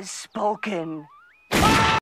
has spoken.